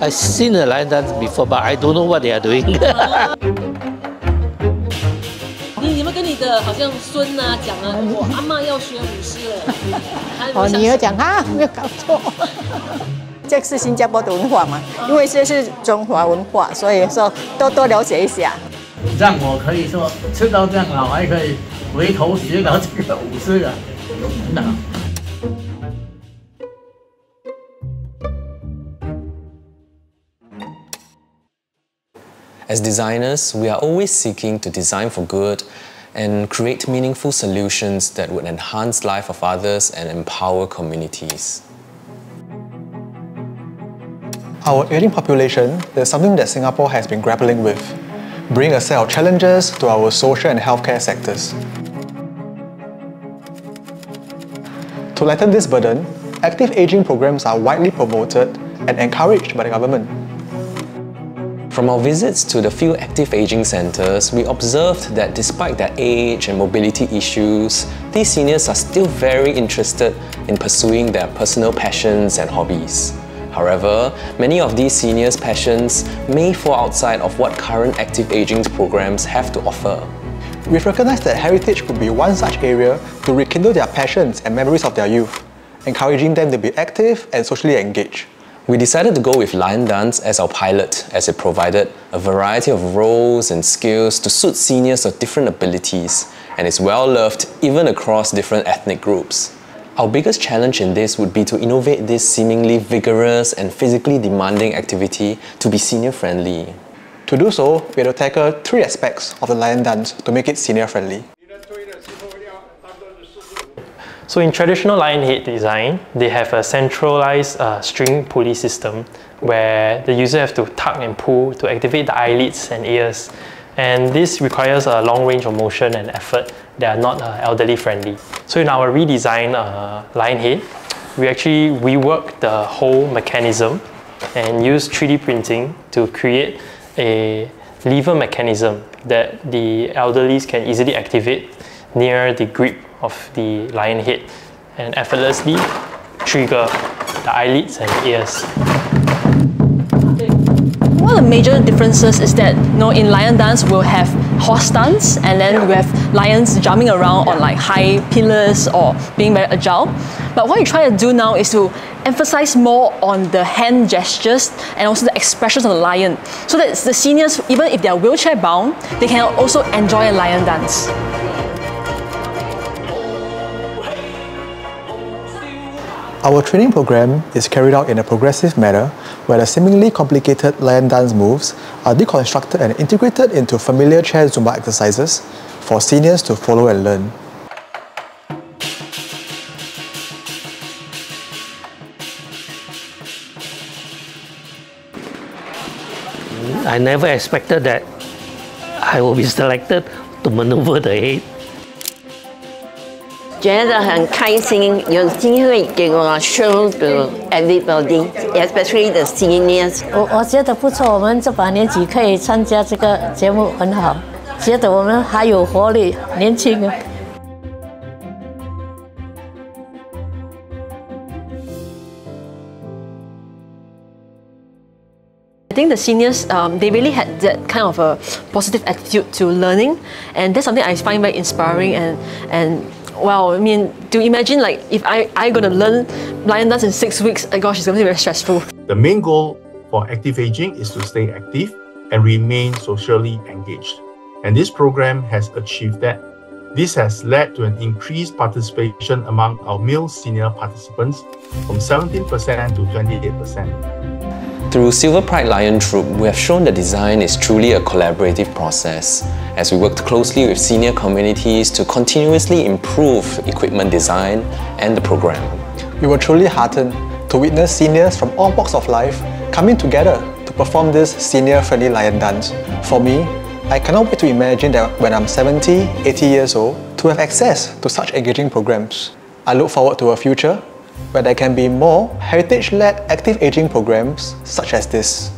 I've seen the lion dance before, but I don't know what they are doing. 你有没有跟你的好像孙啊讲啊，我阿妈要学舞狮了？哦，女儿讲 啊，没有搞错。这是新加坡的文化嘛，因为这是中华文化，所以说多多了解一下。让我可以说吃到这样老，还可以回头学到这个舞狮的，真的。As designers, we are always seeking to design for good and create meaningful solutions that would enhance life of others and empower communities. Our aging population is something that Singapore has been grappling with, bringing a set of challenges to our social and healthcare sectors. To lighten this burden, active aging programs are widely promoted and encouraged by the government. From our visits to the few active aging centres, we observed that despite their age and mobility issues, these seniors are still very interested in pursuing their personal passions and hobbies. However, many of these seniors' passions may fall outside of what current active aging programs have to offer. We've recognised that heritage could be one such area to rekindle their passions and memories of their youth, encouraging them to be active and socially engaged. We decided to go with Lion Dance as our pilot as it provided a variety of roles and skills to suit seniors of different abilities and is well loved even across different ethnic groups. Our biggest challenge in this would be to innovate this seemingly vigorous and physically demanding activity to be senior friendly. To do so, we had to tackle three aspects of the lion dance to make it senior friendly. So in traditional lion head design, they have a centralized uh, string pulley system where the user have to tug and pull to activate the eyelids and ears. And this requires a long range of motion and effort that are not uh, elderly friendly. So in our redesigned uh, lion head, we actually rework the whole mechanism and use 3D printing to create a lever mechanism that the elderlies can easily activate near the grip of the lion head and effortlessly trigger the eyelids and ears. One of the major differences is that you know, in lion dance we'll have horse dance and then we have lions jumping around on like high pillars or being very agile. But what we try to do now is to emphasize more on the hand gestures and also the expressions of the lion so that the seniors, even if they are wheelchair bound, they can also enjoy a lion dance. Our training program is carried out in a progressive manner where the seemingly complicated lion dance moves are deconstructed and integrated into familiar chair Zumba exercises for seniors to follow and learn. I never expected that I will be selected to maneuver the head. 觉得很开心，有机会给我 show to everybody, especially the seniors. 我我觉得不错，我们这把年纪可以参加这个节目很好，觉得我们还有活力，年轻。I think the seniors, um, they really had that kind of a positive attitude to learning, and that's something I find very inspiring. And and well, I mean, to imagine like if I I gonna learn lion dance in six weeks, oh gosh, it's gonna be very stressful. The main goal for active aging is to stay active and remain socially engaged, and this program has achieved that. This has led to an increased participation among our male senior participants from 17% to 28%. Through Silver Pride Lion Troupe, we have shown that design is truly a collaborative process as we worked closely with senior communities to continuously improve equipment design and the program. We were truly heartened to witness seniors from all walks of life coming together to perform this senior-friendly lion dance. For me, I cannot wait to imagine that when I'm 70, 80 years old, to have access to such engaging programs. I look forward to a future where there can be more heritage-led active aging programs such as this.